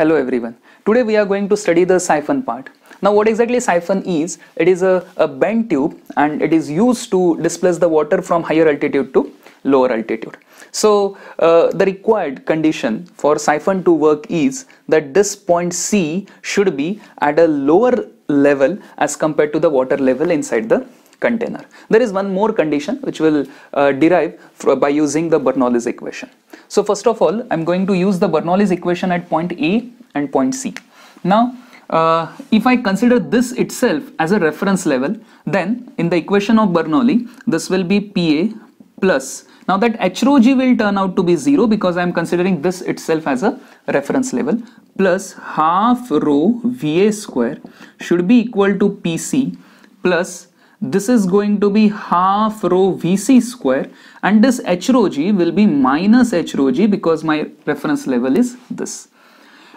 Hello everyone. Today we are going to study the siphon part. Now what exactly siphon is? It is a, a bent tube and it is used to displace the water from higher altitude to lower altitude. So uh, the required condition for siphon to work is that this point C should be at a lower level as compared to the water level inside the container. There is one more condition which will uh, derive by using the Bernoulli's equation. So first of all, I'm going to use the Bernoulli's equation at point A and point C. Now, uh, if I consider this itself as a reference level, then in the equation of Bernoulli, this will be PA plus. Now that H rho G will turn out to be 0 because I am considering this itself as a reference level plus half rho VA square should be equal to PC plus this is going to be half rho Vc square and this h rho g will be minus h rho g because my reference level is this.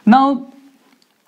Now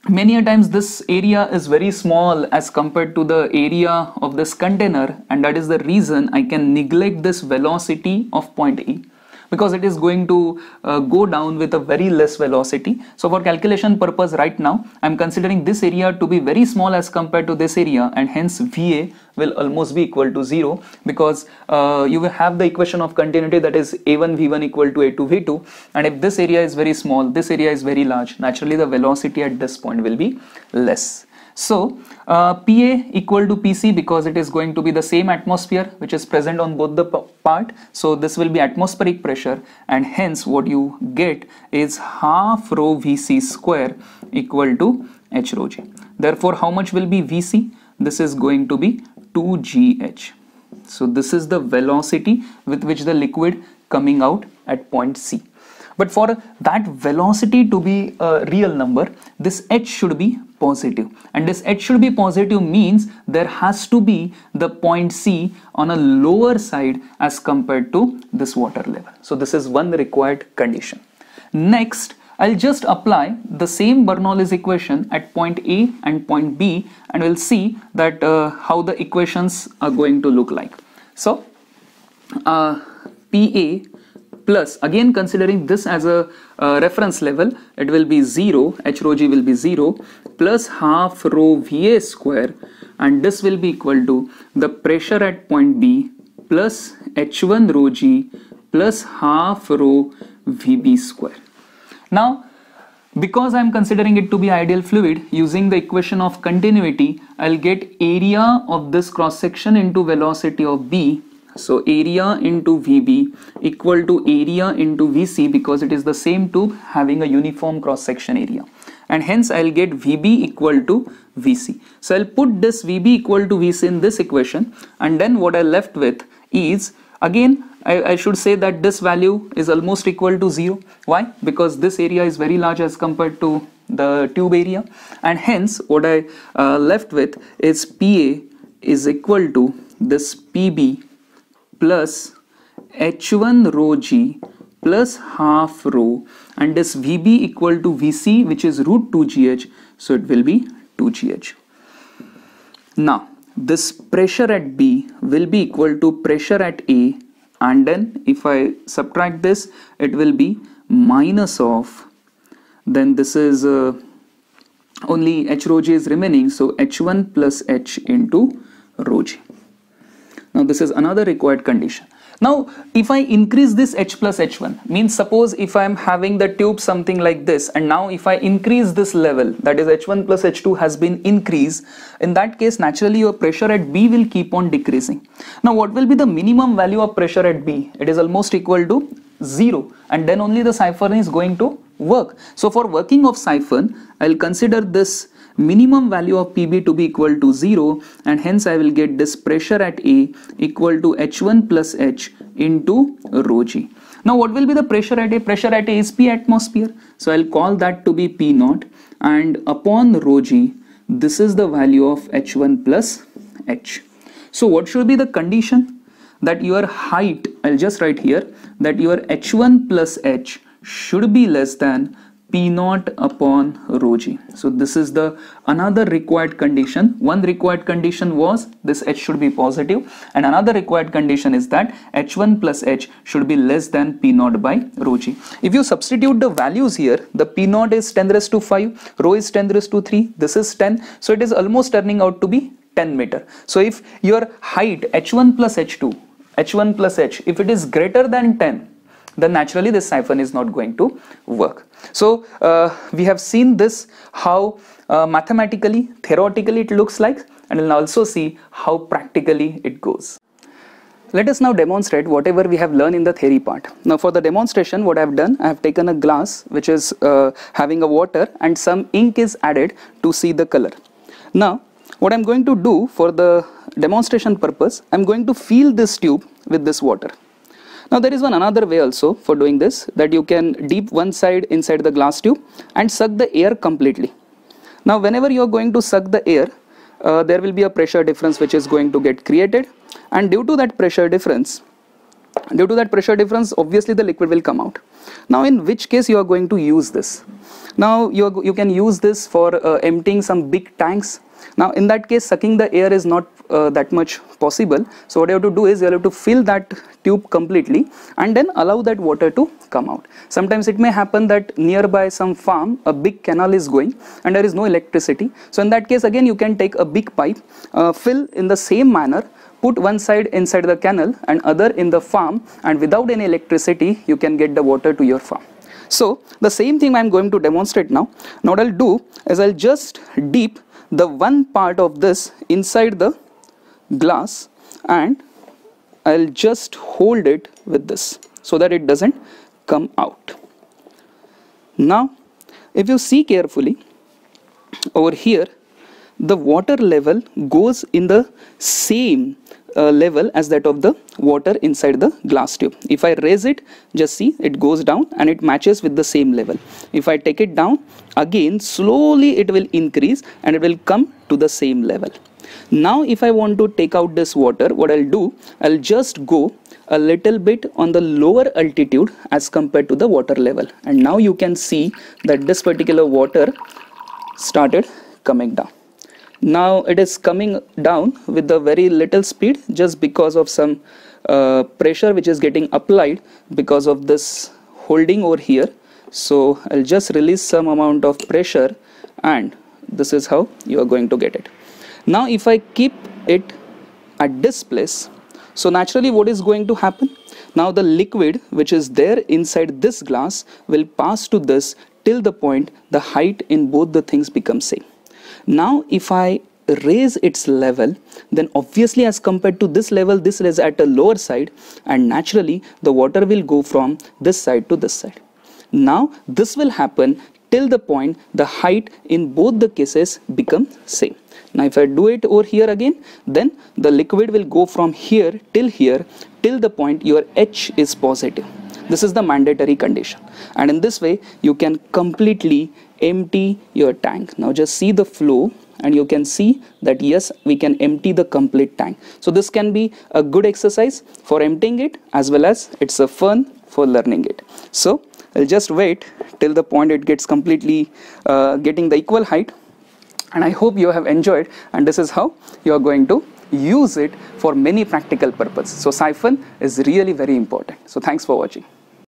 many a times this area is very small as compared to the area of this container and that is the reason I can neglect this velocity of point E because it is going to uh, go down with a very less velocity. So for calculation purpose right now, I'm considering this area to be very small as compared to this area and hence VA will almost be equal to 0 because uh, you will have the equation of continuity that is A1 V1 equal to A2 V2 and if this area is very small, this area is very large, naturally the velocity at this point will be less. So uh, PA equal to PC because it is going to be the same atmosphere which is present on both the part. So this will be atmospheric pressure and hence what you get is half rho Vc square equal to H rho G. Therefore how much will be Vc? This is going to be 2gh. So this is the velocity with which the liquid coming out at point C. But for that velocity to be a real number, this h should be positive. And this h should be positive means there has to be the point C on a lower side as compared to this water level. So this is one required condition. Next, I'll just apply the same Bernoulli's equation at point A and point B and we'll see that uh, how the equations are going to look like. So, uh, PA plus again considering this as a uh, reference level it will be 0 h rho g will be 0 plus half rho va square and this will be equal to the pressure at point b plus h1 rho g plus half rho vb square. Now because I am considering it to be ideal fluid, using the equation of continuity, I'll get area of this cross section into velocity of B so area into VB equal to area into VC because it is the same tube having a uniform cross section area and hence I'll get VB equal to VC. So I'll put this VB equal to VC in this equation and then what I left with is again I, I, should say that this value is almost equal to 0. Why? Because this area is very large as compared to the tube area and hence what I uh, left with is PA is equal to this PB plus h1 rho g plus half rho and this vb equal to vc which is root 2gh so it will be 2gh now this pressure at b will be equal to pressure at a and then if i subtract this it will be minus of then this is uh, only h rho g is remaining so h1 plus h into rho g now this is another required condition. Now if I increase this h plus h1 means suppose if I am having the tube something like this and now if I increase this level that is h1 plus h2 has been increased in that case naturally your pressure at B will keep on decreasing. Now what will be the minimum value of pressure at B? It is almost equal to 0 and then only the siphon is going to work. So for working of siphon I'll consider this minimum value of PB to be equal to 0 and hence I will get this pressure at A equal to H1 plus H into rho g. Now what will be the pressure at A? Pressure at A is P atmosphere. So I'll call that to be P naught and upon rho g this is the value of H1 plus H. So what should be the condition? That your height, I'll just write here, that your H1 plus H should be less than P naught upon rho g. So this is the another required condition. One required condition was this H should be positive and another required condition is that H1 plus H should be less than P naught by rho g. If you substitute the values here, the P naught is 10 raised to 5, rho is 10 raised to 3, this is 10. So it is almost turning out to be 10 meter. So if your height H1 plus H2, H1 plus H, if it is greater than 10, then naturally this siphon is not going to work. So uh, we have seen this how uh, mathematically, theoretically it looks like and we'll also see how practically it goes. Let us now demonstrate whatever we have learned in the theory part. Now for the demonstration what I have done, I have taken a glass which is uh, having a water and some ink is added to see the color. Now what I'm going to do for the demonstration purpose, I'm going to fill this tube with this water. Now there is one another way also for doing this that you can deep one side inside the glass tube and suck the air completely. Now whenever you are going to suck the air, uh, there will be a pressure difference which is going to get created and due to that pressure difference, due to that pressure difference obviously the liquid will come out. Now in which case you are going to use this? Now you, are, you can use this for uh, emptying some big tanks now in that case sucking the air is not uh, that much possible. So what you have to do is you have to fill that tube completely and then allow that water to come out. Sometimes it may happen that nearby some farm a big canal is going and there is no electricity. So in that case again you can take a big pipe, uh, fill in the same manner put one side inside the canal and other in the farm and without any electricity you can get the water to your farm. So the same thing I am going to demonstrate now. Now what I'll do is I'll just dip the one part of this inside the glass and I'll just hold it with this so that it doesn't come out. Now if you see carefully over here the water level goes in the same uh, level as that of the water inside the glass tube. If I raise it, just see it goes down and it matches with the same level. If I take it down, again slowly it will increase and it will come to the same level. Now if I want to take out this water, what I'll do, I'll just go a little bit on the lower altitude as compared to the water level. And now you can see that this particular water started coming down. Now it is coming down with a very little speed just because of some uh, pressure which is getting applied because of this holding over here. So I'll just release some amount of pressure and this is how you are going to get it now if I keep it at this place so naturally what is going to happen now the liquid which is there inside this glass will pass to this till the point the height in both the things become same now if I raise its level then obviously as compared to this level this is at a lower side and naturally the water will go from this side to this side. Now this will happen till the point the height in both the cases become same. Now if I do it over here again then the liquid will go from here till here till the point your H is positive. This is the mandatory condition and in this way you can completely empty your tank. Now just see the flow and you can see that yes we can empty the complete tank. So this can be a good exercise for emptying it as well as it's a fun for learning it. So I'll just wait till the point it gets completely uh, getting the equal height and I hope you have enjoyed and this is how you are going to use it for many practical purposes. So siphon is really very important. So thanks for watching.